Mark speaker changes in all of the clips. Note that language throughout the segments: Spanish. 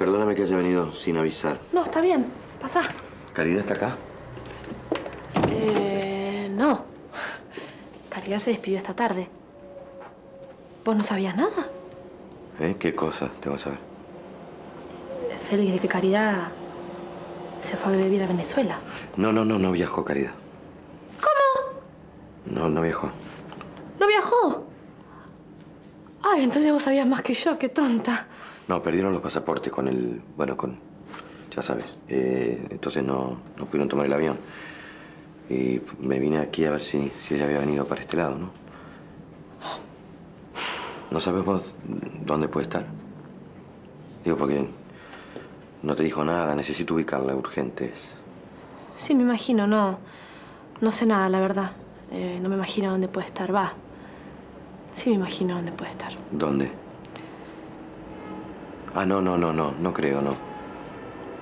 Speaker 1: Perdóname que haya venido sin avisar.
Speaker 2: No, está bien. Pasá.
Speaker 1: ¿Caridad está acá?
Speaker 2: Eh, no. Caridad se despidió esta tarde. ¿Vos no sabías nada?
Speaker 1: ¿Eh? ¿Qué cosa te vas a ver?
Speaker 2: Félix, de que Caridad se fue a vivir a Venezuela.
Speaker 1: No, no, no, no viajó, Caridad.
Speaker 2: ¿Cómo?
Speaker 1: No, no viajó.
Speaker 2: ¿No viajó? Ay, entonces vos sabías más que yo, qué tonta.
Speaker 1: No, perdieron los pasaportes con el... Bueno, con... Ya sabes. Eh, entonces no, no pudieron tomar el avión. Y me vine aquí a ver si, si ella había venido para este lado, ¿no? ¿No sabes vos dónde puede estar? Digo, porque no te dijo nada. Necesito ubicarla urgente.
Speaker 2: Sí, me imagino. No, no sé nada, la verdad. Eh, no me imagino dónde puede estar. Va. Sí me imagino dónde puede estar.
Speaker 1: ¿Dónde? Ah, no, no, no, no. No creo, no.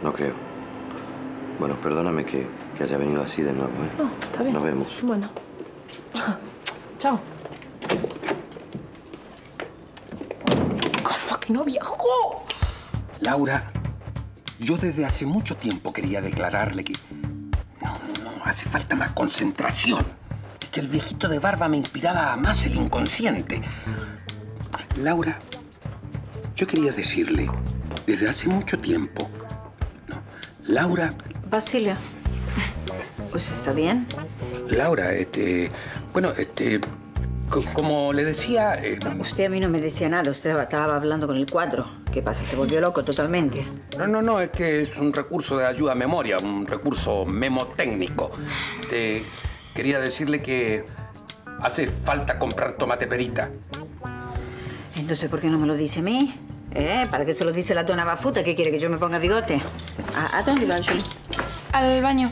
Speaker 1: No creo. Bueno, perdóname que, que haya venido así de nuevo, ¿eh?
Speaker 2: No, está bien.
Speaker 1: Nos vemos.
Speaker 2: Bueno. Chao. ¿Cómo que no viajó?
Speaker 3: Laura, yo desde hace mucho tiempo quería declararle que... No, no, hace falta más concentración. Es que el viejito de barba me inspiraba más el inconsciente. Laura, yo quería decirle, desde hace mucho tiempo... No, Laura...
Speaker 4: Basilio, ¿pues está bien?
Speaker 3: Laura, este... Bueno, este... co- Como le decía... eh,
Speaker 4: Usted a mí no me decía nada, usted estaba hablando con el cuadro. ¿Qué pasa? Se volvió loco totalmente.
Speaker 3: No, no, no, es que es un recurso de ayuda a memoria, un recurso memotécnico. Te quería decirle que hace falta comprar tomate perita.
Speaker 4: Entonces, ¿por qué no me lo dice a mí? ¿Eh? ¿Para qué se lo dice la dona Bafuta? ¿Qué quiere que yo me ponga bigote? ¿A, a dónde va, Julie?
Speaker 2: Al baño.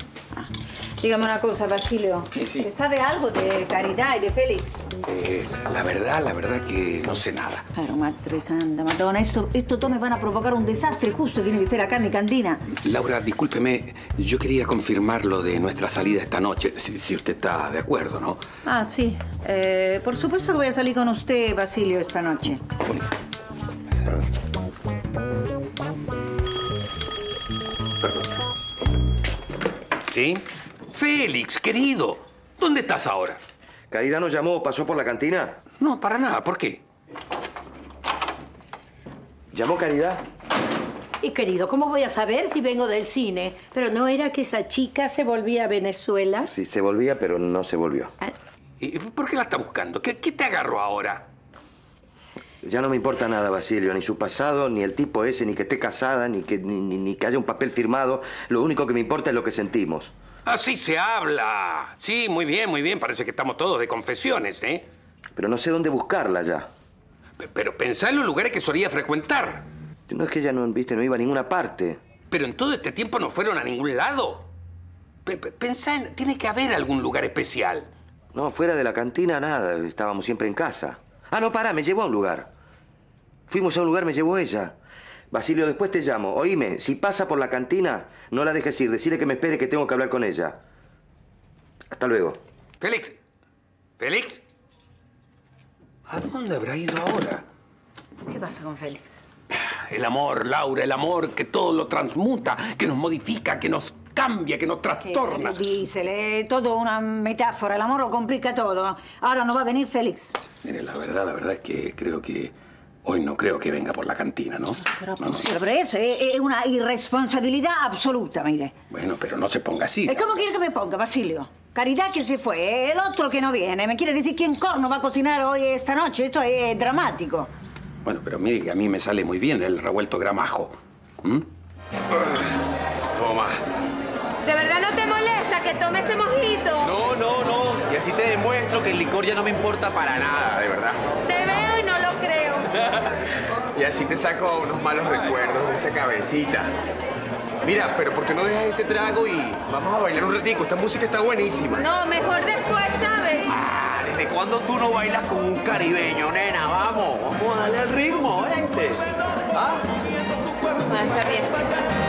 Speaker 4: Dígame una cosa, Basilio.
Speaker 3: Sí, sí.
Speaker 4: ¿Sabe algo de Caridad y de Félix?
Speaker 3: Eh, la verdad, la verdad que no sé nada.
Speaker 4: Claro, Madre Santa, Madonna, esto, esto todo me van a provocar un desastre justo. Tiene que ser acá en mi cantina.
Speaker 3: Laura, discúlpeme, yo quería confirmar lo de nuestra salida esta noche, si, si usted está de acuerdo, ¿no?
Speaker 4: Ah, sí. Eh, por supuesto que voy a salir con usted, Basilio, esta noche.
Speaker 3: ¿Sí? Félix, querido, ¿dónde estás ahora?
Speaker 1: ¿Caridad nos llamó? ¿Pasó por la cantina?
Speaker 3: No, para nada, ¿por qué?
Speaker 1: ¿Llamó Caridad?
Speaker 5: Y querido, ¿cómo voy a saber si vengo del cine? Pero no era que esa chica se volvía a Venezuela.
Speaker 1: Sí, se volvía, pero no se volvió.
Speaker 3: ¿Y ¿Por qué la está buscando? ¿Qué, qué te agarró ahora?
Speaker 1: Ya no me importa nada, Basilio, ni su pasado, ni el tipo ese, ni que esté casada, ni que, ni, ni- ni que haya un papel firmado. Lo único que me importa es lo que sentimos.
Speaker 3: Así se habla. Sí, muy bien, muy bien. Parece que estamos todos de confesiones, ¿eh?
Speaker 1: Pero no sé dónde buscarla ya.
Speaker 3: P- Pero pensá en los lugares que solía frecuentar.
Speaker 1: No es que ella no, viste, no iba a ninguna parte.
Speaker 3: Pero en todo este tiempo no fueron a ningún lado. P- p- Pensá en... Tiene que haber algún lugar especial.
Speaker 1: No, fuera de la cantina nada, estábamos siempre en casa. Ah, no, pará, me llevó a un lugar. Fuimos a un lugar, me llevó ella. Basilio, después te llamo. Oíme, si pasa por la cantina, no la dejes ir. Decirle que me espere que tengo que hablar con ella. Hasta luego.
Speaker 3: Félix. Félix. ¿A dónde habrá ido ahora?
Speaker 4: ¿Qué pasa con Félix?
Speaker 3: El amor, Laura, el amor que todo lo transmuta, que nos modifica, que nos cambia, que nos trastorna.
Speaker 4: Dísele, todo una metáfora. El amor lo complica todo. Ahora no va a venir Félix.
Speaker 3: Mire, la verdad, la verdad es que creo que hoy no creo que venga por la cantina, ¿no?
Speaker 4: Será
Speaker 3: No, no.
Speaker 4: posible, pero eso es, es una irresponsabilidad absoluta, mire.
Speaker 3: Bueno, pero no se ponga así.
Speaker 4: ¿Y ¿Cómo quiere que me ponga, Basilio? Caridad que se fue, el otro que no viene. ¿Me quiere decir quién corno va a cocinar hoy esta noche? Esto es dramático.
Speaker 3: Bueno, pero mire que a mí me sale muy bien el revuelto gramajo. ¿Mm?
Speaker 6: Toma.
Speaker 7: ¿De verdad no te molesta que tome este mojito?
Speaker 6: No, no, no. Y así te demuestro que el licor ya no me importa para nada, de verdad.
Speaker 7: Te veo y
Speaker 6: así te saco unos malos recuerdos de esa cabecita. Mira, pero ¿por qué no dejas ese trago y vamos a bailar un ratico? Esta música está buenísima.
Speaker 7: No, mejor después, ¿sabes?
Speaker 6: Ah, ¿desde cuándo tú no bailas con un caribeño, nena? Vamos, vamos a darle al ritmo, vente. ¿Ah?
Speaker 7: Ah, está bien.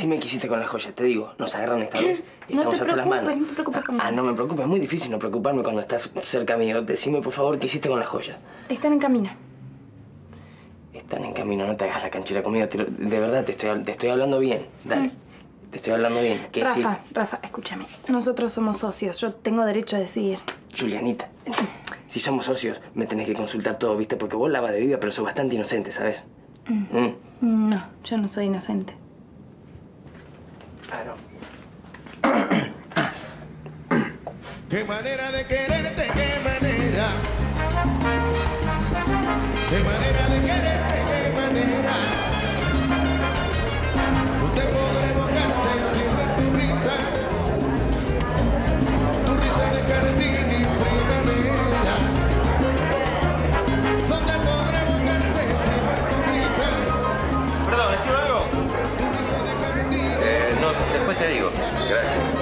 Speaker 8: Decime qué hiciste con la joya, te digo, nos agarran esta vez y
Speaker 2: No
Speaker 8: estamos
Speaker 2: te
Speaker 8: hasta las manos.
Speaker 2: no te preocupes conmigo.
Speaker 8: Ah, no me preocupes, es muy difícil no preocuparme cuando estás cerca mío. Decime por favor qué hiciste con la joya.
Speaker 2: Están en camino.
Speaker 8: Están en camino, no te hagas la canchera conmigo. te lo- de verdad, te estoy, te estoy hablando bien. Dale. Te estoy hablando bien. ¿Qué
Speaker 9: Rafa,
Speaker 8: sí?
Speaker 9: Rafa, escúchame. Nosotros somos socios. Yo tengo derecho a decidir.
Speaker 8: Julianita, si somos socios, me tenés que consultar todo, ¿viste? Porque vos lavas de vida, pero sos bastante inocente, ¿sabes? Mm,
Speaker 9: No, yo no soy inocente.
Speaker 8: Claro.
Speaker 10: Qué manera de quererte, qué manera. Qué manera de quererte, qué manera.
Speaker 1: Gracias.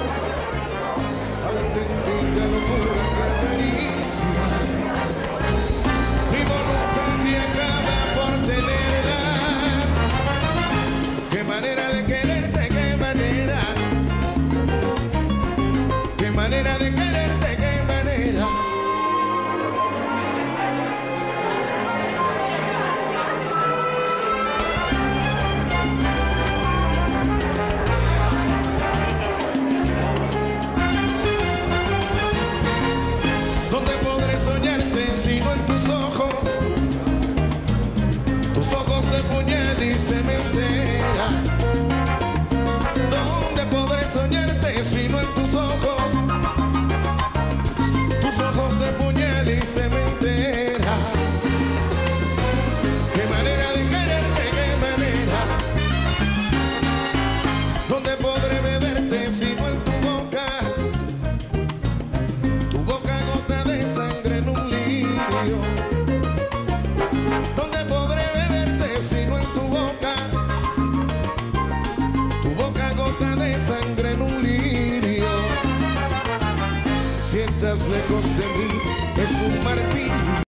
Speaker 10: Puñal y cementera. Lejos de mí, es un martirio.